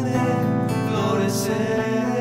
puede florecer.